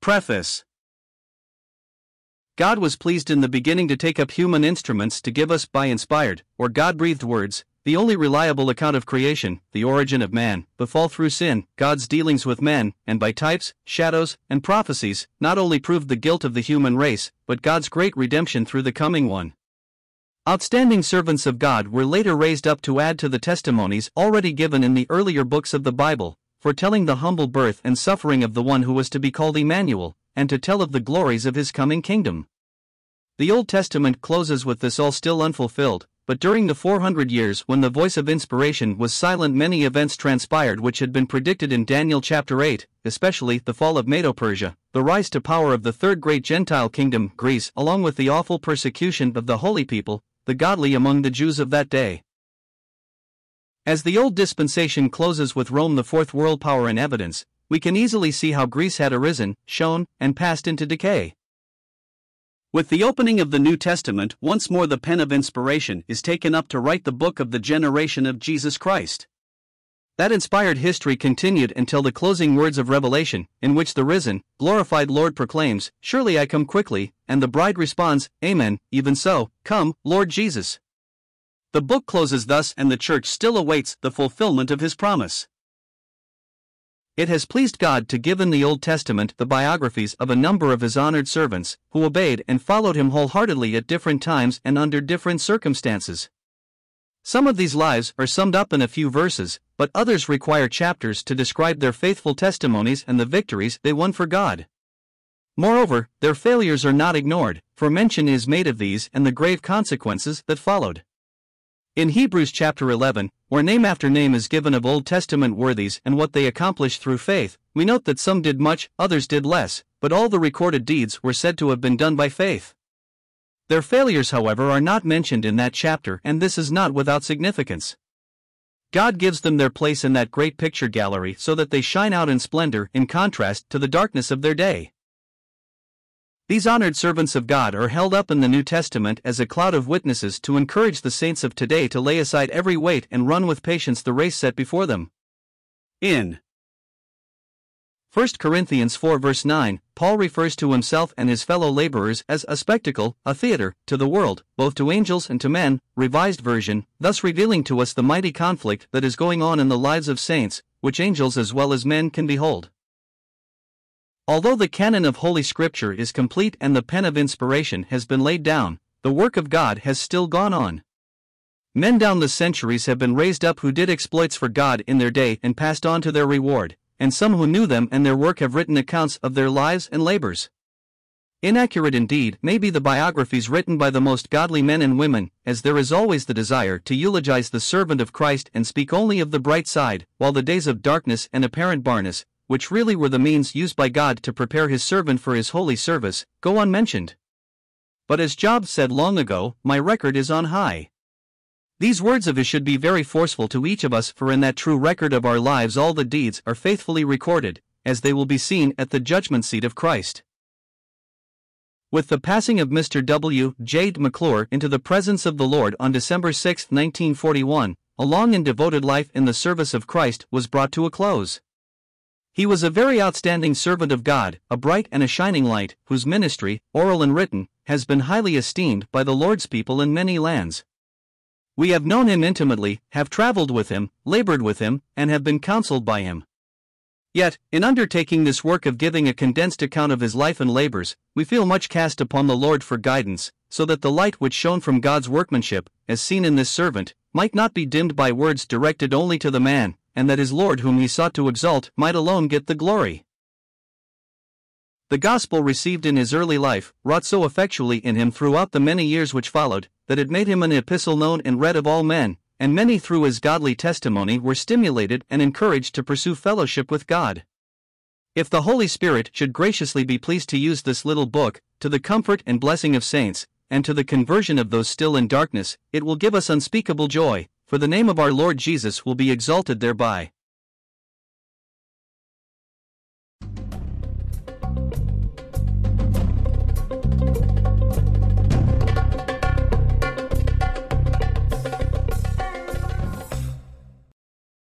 Preface God was pleased in the beginning to take up human instruments to give us by inspired, or God breathed words, the only reliable account of creation, the origin of man, the fall through sin, God's dealings with men, and by types, shadows, and prophecies, not only proved the guilt of the human race, but God's great redemption through the coming one. Outstanding servants of God were later raised up to add to the testimonies already given in the earlier books of the Bible, foretelling the humble birth and suffering of the one who was to be called Emmanuel, and to tell of the glories of his coming kingdom. The Old Testament closes with this all still unfulfilled, but during the 400 years when the voice of inspiration was silent, many events transpired which had been predicted in Daniel chapter 8, especially the fall of Medo Persia, the rise to power of the third great Gentile kingdom, Greece, along with the awful persecution of the holy people, the godly among the Jews of that day. As the old dispensation closes with Rome, the fourth world power in evidence, we can easily see how Greece had arisen, shone, and passed into decay. With the opening of the New Testament, once more the pen of inspiration is taken up to write the book of the generation of Jesus Christ. That inspired history continued until the closing words of Revelation, in which the risen, glorified Lord proclaims, Surely I come quickly, and the bride responds, Amen, even so, come, Lord Jesus. The book closes thus, and the church still awaits the fulfillment of his promise. It has pleased God to give in the Old Testament the biographies of a number of his honored servants, who obeyed and followed him wholeheartedly at different times and under different circumstances. Some of these lives are summed up in a few verses, but others require chapters to describe their faithful testimonies and the victories they won for God. Moreover, their failures are not ignored, for mention is made of these and the grave consequences that followed. In Hebrews chapter 11, where name after name is given of Old Testament worthies and what they accomplished through faith, we note that some did much, others did less, but all the recorded deeds were said to have been done by faith. Their failures, however, are not mentioned in that chapter, and this is not without significance. God gives them their place in that great picture gallery so that they shine out in splendor in contrast to the darkness of their day. These honored servants of God are held up in the New Testament as a cloud of witnesses to encourage the saints of today to lay aside every weight and run with patience the race set before them. In 1 Corinthians 4 verse 9, Paul refers to himself and his fellow laborers as a spectacle, a theater, to the world, both to angels and to men, revised version, thus revealing to us the mighty conflict that is going on in the lives of saints, which angels as well as men can behold. Although the canon of Holy Scripture is complete and the pen of inspiration has been laid down, the work of God has still gone on. Men down the centuries have been raised up who did exploits for God in their day and passed on to their reward, and some who knew them and their work have written accounts of their lives and labors. Inaccurate indeed may be the biographies written by the most godly men and women, as there is always the desire to eulogize the servant of Christ and speak only of the bright side, while the days of darkness and apparent barness, which really were the means used by God to prepare his servant for his holy service, go unmentioned. But as Job said long ago, my record is on high. These words of his should be very forceful to each of us, for in that true record of our lives all the deeds are faithfully recorded, as they will be seen at the judgment seat of Christ. With the passing of Mr. W. J. McClure into the presence of the Lord on December 6, 1941, a long and devoted life in the service of Christ was brought to a close. He was a very outstanding servant of God, a bright and a shining light, whose ministry, oral and written, has been highly esteemed by the Lord's people in many lands. We have known him intimately, have traveled with him, labored with him, and have been counseled by him. Yet, in undertaking this work of giving a condensed account of his life and labors, we feel much cast upon the Lord for guidance, so that the light which shone from God's workmanship, as seen in this servant, might not be dimmed by words directed only to the man, and that his Lord whom he sought to exalt might alone get the glory. The gospel received in his early life wrought so effectually in him throughout the many years which followed, that it made him an epistle known and read of all men, and many through his godly testimony were stimulated and encouraged to pursue fellowship with God. If the Holy Spirit should graciously be pleased to use this little book, to the comfort and blessing of saints, and to the conversion of those still in darkness, it will give us unspeakable joy, for the name of our Lord Jesus will be exalted thereby.